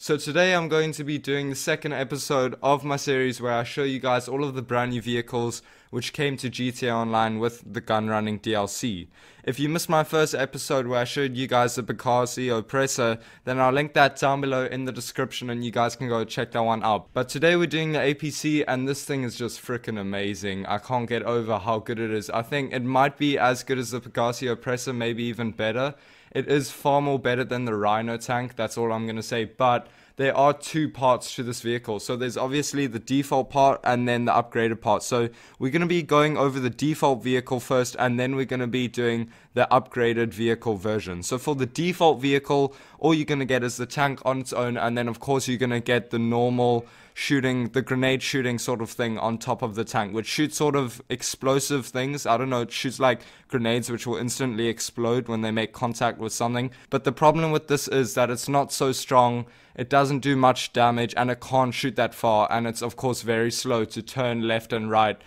So today I'm going to be doing the second episode of my series where I show you guys all of the brand new vehicles which came to GTA Online with the gun running DLC. If you missed my first episode where I showed you guys the Pegassi Oppressor, then I'll link that down below in the description and you guys can go check that one out. But today we're doing the APC and this thing is just freaking amazing. I can't get over how good it is. I think it might be as good as the Pegassi Oppressor, maybe even better. It is far more better than the Rhino tank, that's all I'm going to say. But there are two parts to this vehicle. So there's obviously the default part and then the upgraded part. So we're going to be going over the default vehicle first and then we're going to be doing the upgraded vehicle version. So for the default vehicle, all you're going to get is the tank on its own and then of course you're going to get the normal shooting, the grenade shooting sort of thing on top of the tank, which shoots sort of explosive things. I don't know, it shoots like grenades which will instantly explode when they make contact with something. But the problem with this is that it's not so strong, it doesn't do much damage, and it can't shoot that far, and it's of course very slow to turn left and right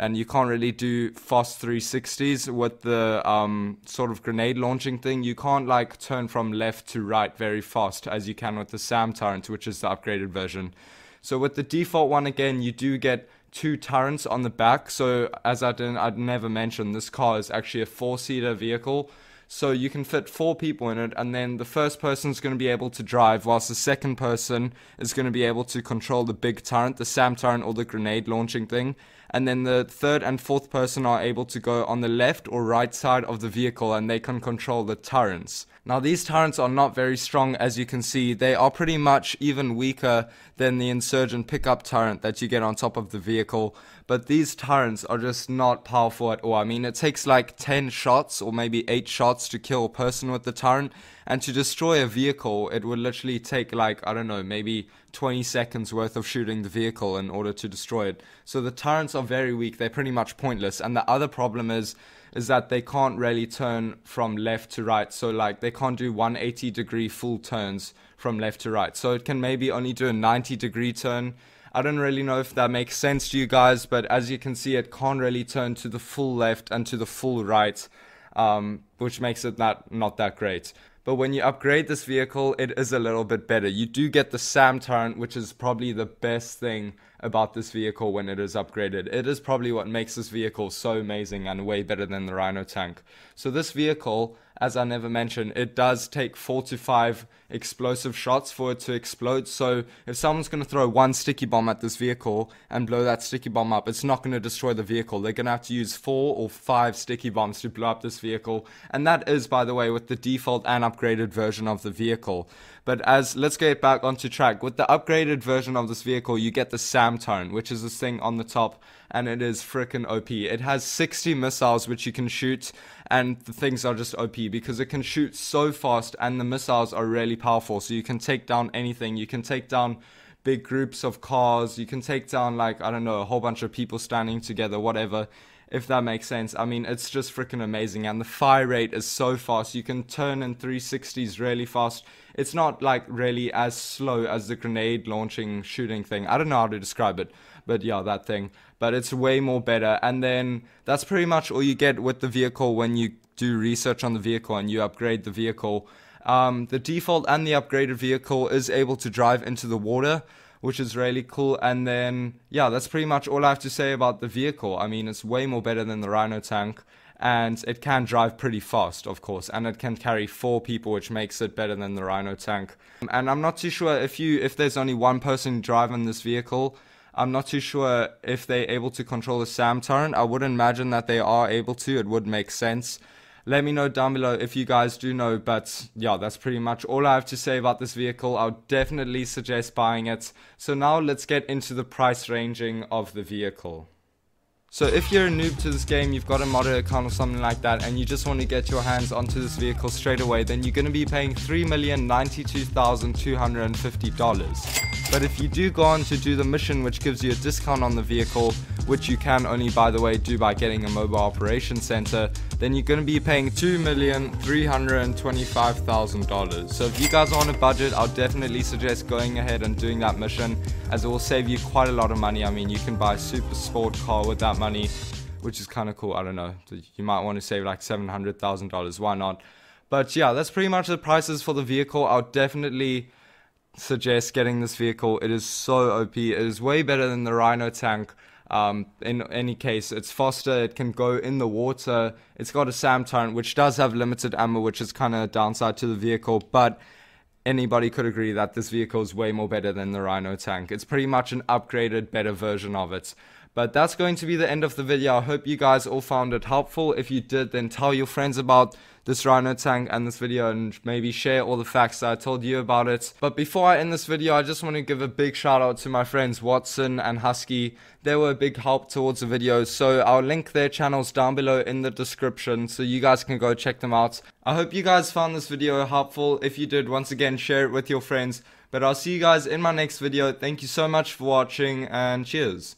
and you can't really do fast 360s with the um, sort of grenade launching thing. You can't like turn from left to right very fast as you can with the SAM turret, which is the upgraded version. So with the default one again, you do get two turrets on the back. So as I didn't, I'd never mentioned, this car is actually a four-seater vehicle. So you can fit four people in it, and then the first person is going to be able to drive, whilst the second person is going to be able to control the big turret, the SAM turret or the grenade launching thing. And then the third and fourth person are able to go on the left or right side of the vehicle, and they can control the turrets. Now these turrets are not very strong as you can see, they are pretty much even weaker than the insurgent pickup turret that you get on top of the vehicle, but these turrets are just not powerful at all. I mean it takes like 10 shots or maybe 8 shots to kill a person with the turret, and to destroy a vehicle it would literally take like, I don't know, maybe 20 seconds worth of shooting the vehicle in order to destroy it. So the turrets are very weak, they're pretty much pointless, and the other problem is is that they can't really turn from left to right. So like they can't do 180 degree full turns from left to right. So it can maybe only do a 90 degree turn. I don't really know if that makes sense to you guys, but as you can see, it can't really turn to the full left and to the full right, um, which makes it not, not that great. But when you upgrade this vehicle, it is a little bit better. You do get the SAM turret, which is probably the best thing about this vehicle when it is upgraded. It is probably what makes this vehicle so amazing and way better than the Rhino tank. So this vehicle, as I never mentioned, it does take four to five explosive shots for it to explode. So if someone's going to throw one sticky bomb at this vehicle and blow that sticky bomb up, it's not going to destroy the vehicle. They're going to have to use four or five sticky bombs to blow up this vehicle. And that is, by the way, with the default and upgraded version of the vehicle. But as let's get back onto track, with the upgraded version of this vehicle, you get the SAM turret, which is this thing on the top, and it is freaking OP. It has 60 missiles which you can shoot, and the things are just OP because it can shoot so fast, and the missiles are really powerful. So you can take down anything. You can take down big groups of cars. You can take down like I don't know a whole bunch of people standing together, whatever if that makes sense. I mean, it's just freaking amazing, and the fire rate is so fast. You can turn in 360s really fast. It's not like really as slow as the grenade launching shooting thing. I don't know how to describe it, but yeah, that thing. But it's way more better. And then that's pretty much all you get with the vehicle when you do research on the vehicle and you upgrade the vehicle. Um, the default and the upgraded vehicle is able to drive into the water which is really cool. And then, yeah, that's pretty much all I have to say about the vehicle. I mean, it's way more better than the Rhino tank, and it can drive pretty fast, of course, and it can carry four people, which makes it better than the Rhino tank. And I'm not too sure if you if there's only one person driving this vehicle. I'm not too sure if they're able to control the SAM turret. I would imagine that they are able to. It would make sense. Let me know down below if you guys do know, but yeah, that's pretty much all I have to say about this vehicle. I would definitely suggest buying it. So now let's get into the price ranging of the vehicle. So if you're a noob to this game, you've got a modded account or something like that, and you just want to get your hands onto this vehicle straight away, then you're going to be paying $3,092,250. But if you do go on to do the mission which gives you a discount on the vehicle, which you can only by the way do by getting a mobile operation center, then you're going to be paying $2,325,000. So if you guys are on a budget, I'll definitely suggest going ahead and doing that mission as it will save you quite a lot of money. I mean, you can buy a super sport car with that money, which is kind of cool. I don't know. You might want to save like $700,000. Why not? But yeah, that's pretty much the prices for the vehicle. I'll definitely suggest getting this vehicle. It is so OP. It is way better than the Rhino tank. Um, in any case, it's faster. It can go in the water. It's got a SAM turret, which does have limited ammo, which is kind of a downside to the vehicle. But anybody could agree that this vehicle is way more better than the Rhino tank. It's pretty much an upgraded, better version of it. But that's going to be the end of the video. I hope you guys all found it helpful. If you did, then tell your friends about this Rhino tank and this video and maybe share all the facts that I told you about it. But before I end this video, I just want to give a big shout out to my friends Watson and Husky. They were a big help towards the video, so I'll link their channels down below in the description so you guys can go check them out. I hope you guys found this video helpful. If you did, once again, share it with your friends. But I'll see you guys in my next video. Thank you so much for watching and cheers.